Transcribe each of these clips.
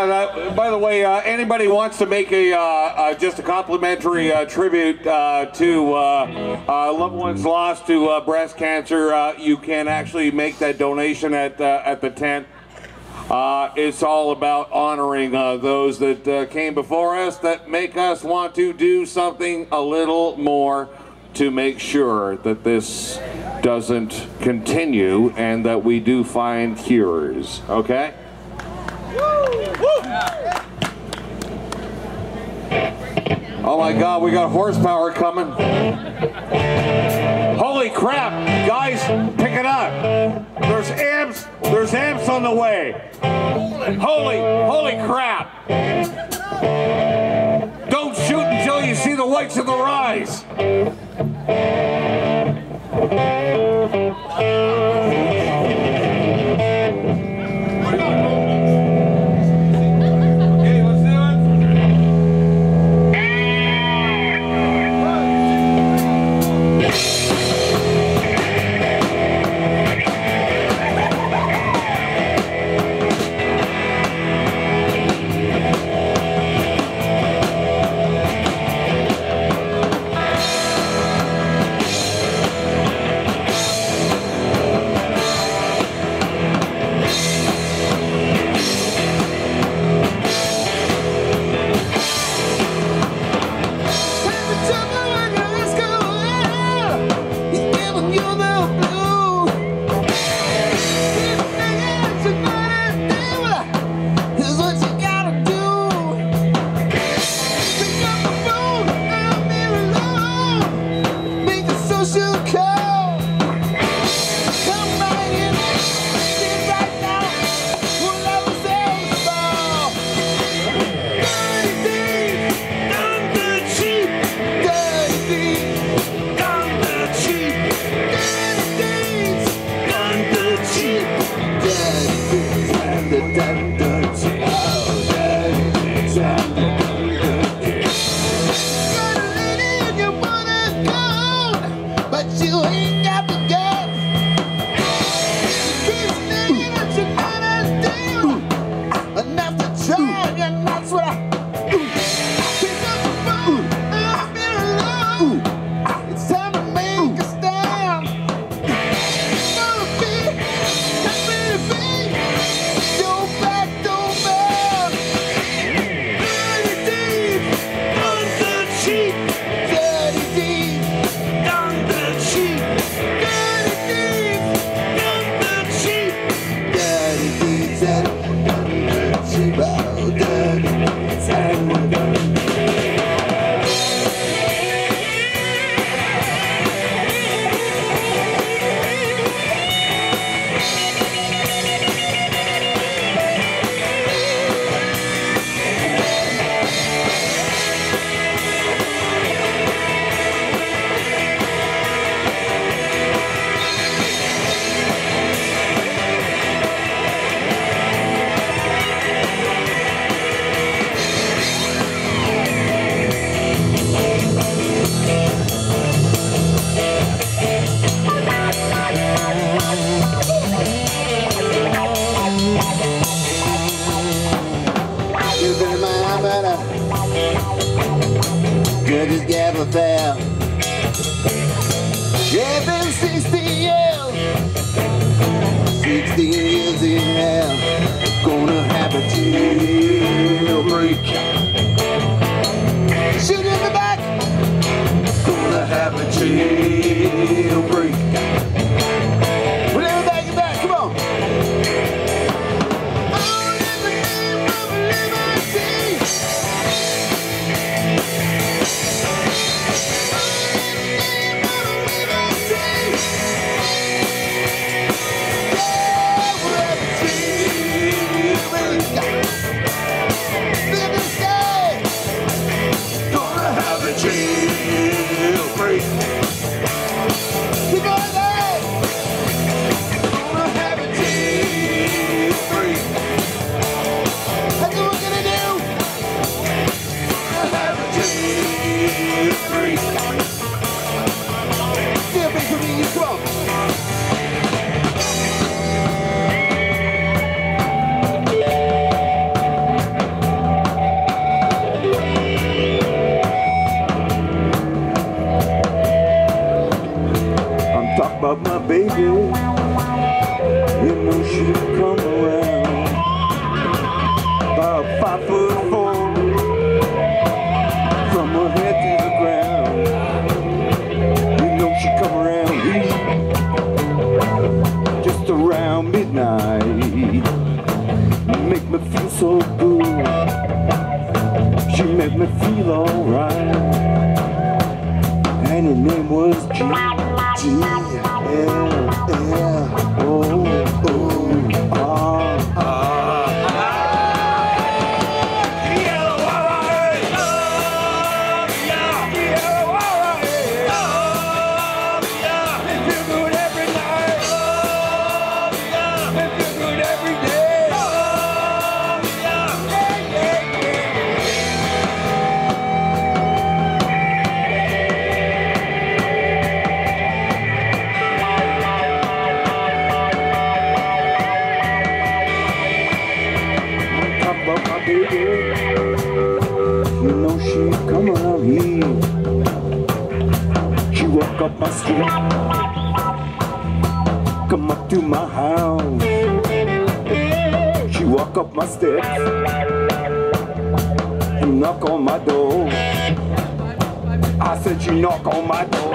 by the by the way, uh, anybody wants to make a uh, uh, just a complimentary uh, tribute uh, to uh, uh, loved ones lost to uh, breast cancer, uh, you can actually make that donation at uh, at the tent. Uh, it's all about honoring uh, those that uh, came before us that make us want to do something a little more to make sure that this doesn't continue and that we do find cures. Okay? Oh my God, we got horsepower coming. Holy crap, guys, pick it up. There's amps, there's amps on the way. Holy, holy crap. Don't shoot until you see the whites of their eyes. Have up my street. Come up to my house. She walk up my steps. And knock on my door. I said she knock on my door.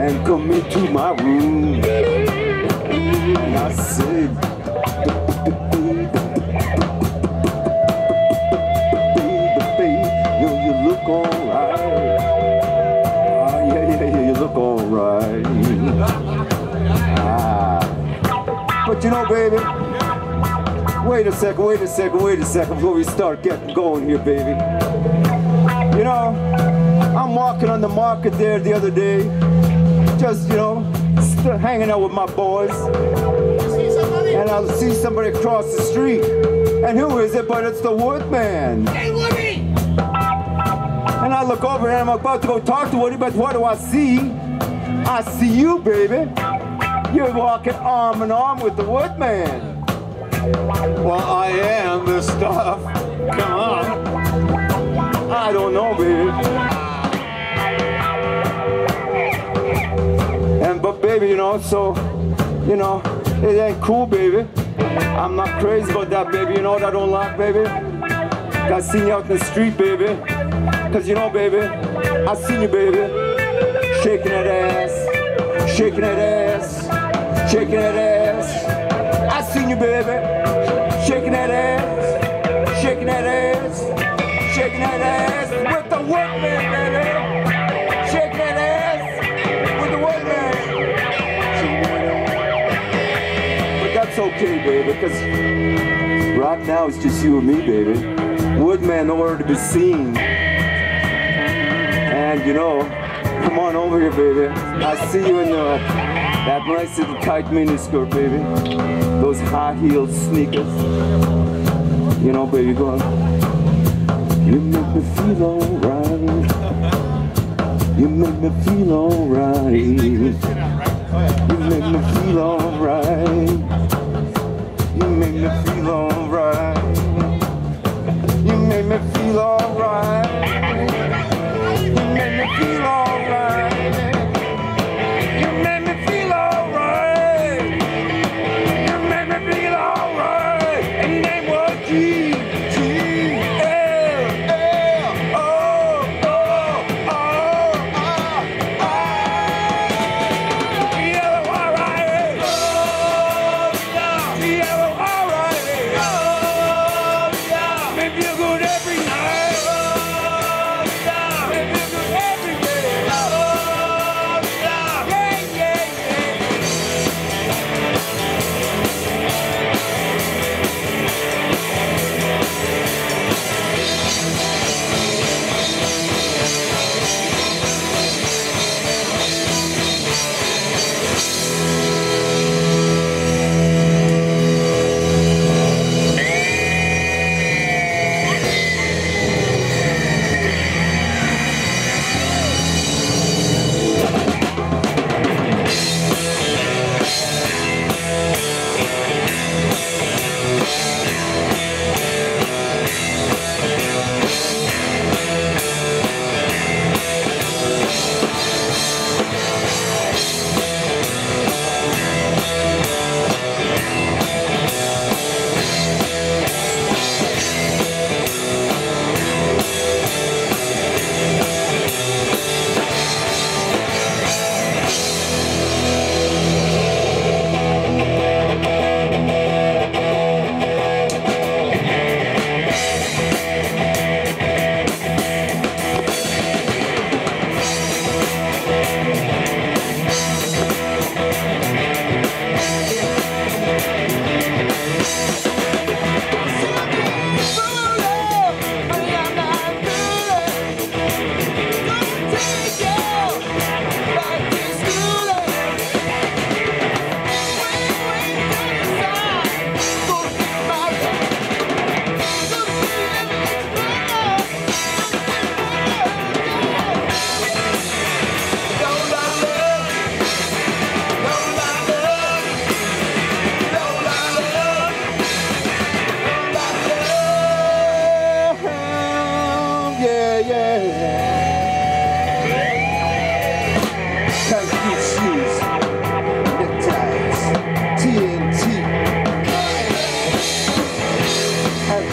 And come into my room. And I said, But you know, baby, wait a second, wait a second, wait a second before we start getting going here, baby. You know, I'm walking on the market there the other day, just, you know, st- hanging out with my boys and I'll see somebody across the street. And who is it? But it's the Woodman. Hey, Woody! And I look over and I'm about to go talk to Woody, but what do I see? I see you, baby. You're walking arm in arm with the Woodman. Well, I am the stuff. Come on. I don't know, baby. And but baby, you know, so you know, it ain't cool, baby. I'm not crazy about that, baby. You know what I don't like, baby? I seen you out in the street, baby. Cause you know, baby, I seen you, baby, shaking that ass, shaking that ass, shaking that ass. I seen you, baby, shaking that ass, shaking that ass, shaking that ass with the Woodman, baby. Shaking that ass with the Woodman. But that's okay, baby, because right now it's just you and me, baby. Woodman nowhere to be seen. And you know, come on over here, baby. I see you in the, that nice little tight miniskirt, baby. Those high-heeled sneakers. You know, baby, go on. You make me feel alright. You make me feel alright. You make me feel alright.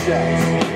shots.